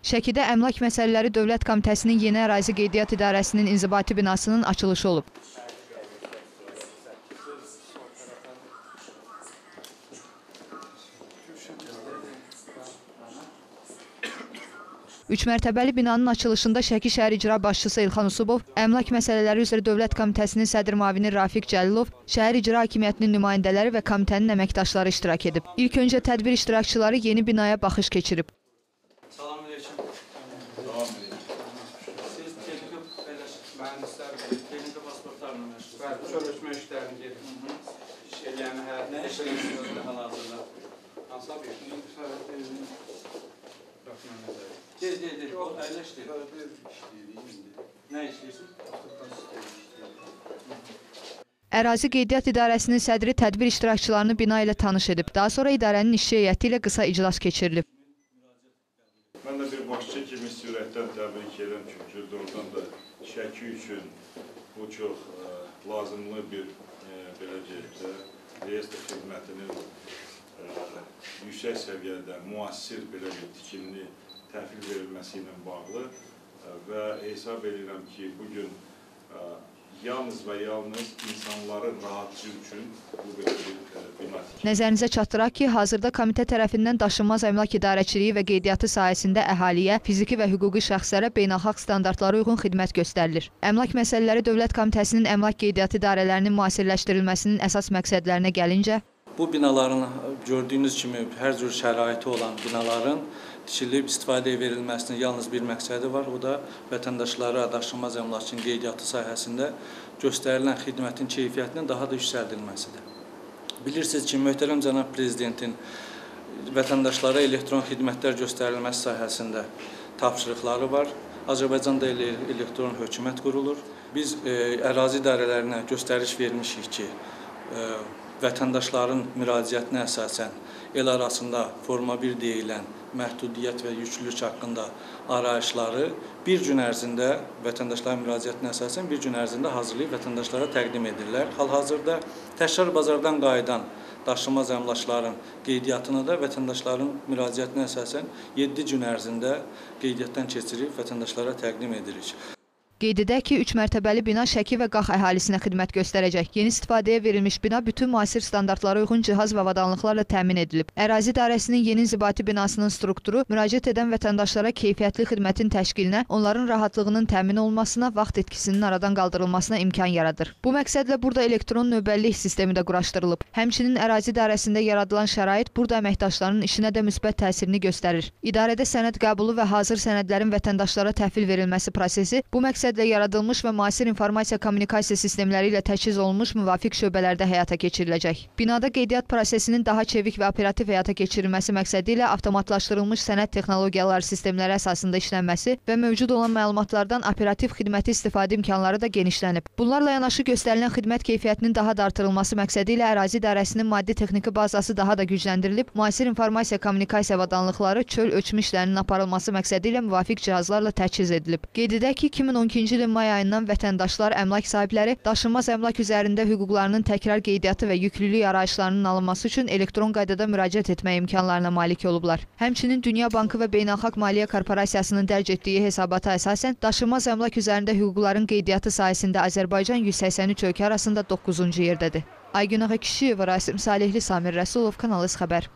Şəkidə Əmlak Məsələləri Dövlət Komitəsinin yeni ərazi qeydiyyat idarəsinin inzibati binasının açılışı olub. Üç mərtəbəli binanın açılışında Şəki şəhər icra başçısı İlxan Usubov, Əmlak Məsələləri üzrə Dövlət Komitəsinin sədr müavini Rafiq Cəlilov, şəhər icra hakimiyyətinin nümayəndələri və komitənin əməkdaşları iştirak edib. İlk öncə tədbir iştirakçıları yeni binaya baxış keçirib. Mühəndislər, texnik pasportlarla məşğulsünüz. Bəli, sözləşmə işlərini gedir. İş eləyəni hə, Nə iş görürsünüz hal-hazırda? hansı obyekt? Gel, gel, gel. O əyləşdir. Nə işləyirsiniz? Ərazi Qeydiyyat İdarəsinin sədri tədbir iştirakçılarını bina ilə tanış edib. Daha sonra idarənin işçi heyəti ilə qısa iclas keçirilib. Mən də bir başçı kimi sürətdən təbrik edirəm çünki doğrudan da Şəki üçün bu çox ə, lazımlı bir ə, belə deyək də reyestr xidmətinin ə, yüksək səviyyədə müasir belə bir tikimli təhvil verilməsi ilə bağlı və hesab edirəm ki, bu gün ə, yalnız və yalnız insanların rahatlığı üçün bu belə bir tikilib. Nəzərinizə çatdıraq ki, hazırda komitə tərəfindən daşınmaz əmlak idarəçiliyi və qeydiyyatı sahəsində əhaliyə, fiziki və hüquqi şəxslərə beynəlxalq standartlara uyğun xidmət göstərilir. Əmlak məsələləri Dövlət Komitəsinin əmlak qeydiyyatı idarələrinin müasirləşdirilməsinin əsas məqsədlərinə gəlincə, Bu binaların gördüyünüz kimi hər cür şəraiti olan binaların tikilib istifadəyə verilməsinin yalnız bir məqsədi var. O da vətəndaşlara daşınmaz əmlakın qeydiyyatı sahəsində göstərilən xidmətin keyfiyyətinin daha da yüksəldilməsidir. Bilirsiniz ki, möhtərəm cənab prezidentin vətəndaşlara elektron xidmətlər göstərilməsi sahəsində tapşırıqları var. Azərbaycanda elə elektron hökumət qurulur. Biz e, ərazi idarələrinə göstəriş vermişik ki, e, vətəndaşların müraciətinə əsasən el arasında forma 1 deyilən məhdudiyyət və yüklülük haqqında arayışları bir gün ərzində vətəndaşların müraciətinə əsasən bir gün ərzində hazırlayıb vətəndaşlara təqdim edirlər. Hal-hazırda təkrar bazardan qayıdan daşınmaz əmlakların qeydiyyatını da vətəndaşların müraciətinə əsasən 7 gün ərzində qeydiyyatdan keçirib vətəndaşlara təqdim edirik. Qeyd edək ki, 3 mərtəbəli bina Şəki və Qax əhalisinə xidmət göstərəcək. Yeni istifadəyə verilmiş bina bütün müasir standartlara uyğun cihaz və avadanlıqlarla təmin edilib. Ərazi idarəsinin yeni inzibati binasının strukturu müraciət edən vətəndaşlara keyfiyyətli xidmətin təşkilinə, onların rahatlığının təmin olunmasına, vaxt etkisinin aradan qaldırılmasına imkan yaradır. Bu məqsədlə burada elektron növbəllik sistemi də quraşdırılıb. Həmçinin ərazi idarəsində yaradılan şərait burada əməkdaşların işinə də müsbət təsirini göstərir. İdarədə sənəd qəbulu və hazır sənədlərin vətəndaşlara təhvil verilməsi prosesi bu məqsədlə yaradılmış və müasir informasiya kommunikasiya sistemləri ilə təchiz olunmuş müvafiq şöbələrdə həyata keçiriləcək. Binada qeydiyyat prosesinin daha çevik və operativ həyata keçirilməsi məqsədi ilə avtomatlaşdırılmış sənəd texnologiyaları sistemləri əsasında işlənməsi və mövcud olan məlumatlardan operativ xidməti istifadə imkanları da genişlənib. Bunlarla yanaşı göstərilən xidmət keyfiyyətinin daha da artırılması məqsədi ilə ərazi idarəsinin maddi texniki bazası daha da gücləndirilib, müasir informasiya kommunikasiya avadanlıqları çöl ölçmü işlərinin aparılması məqsədi ilə müvafiq cihazlarla təchiz edilib. Qeyd edək ki, 2012-ci ilin may ayından vətəndaşlar, əmlak sahibləri daşınmaz əmlak üzərində hüquqlarının təkrar qeydiyyatı və yüklülük arayışlarının alınması üçün elektron qaydada müraciət etmə imkanlarına malik olublar. Həmçinin Dünya Bankı və Beynəlxalq Maliyyə Korporasiyasının dərc etdiyi hesabata əsasən daşınmaz əmlak üzərində hüquqların qeydiyyatı sahəsində Azərbaycan 183 ölkə arasında 9-cu yerdədir. Aygün Ağa Kişiyeva, Rasim Salihli, Samir Rəsulov, Kanal Xəbər.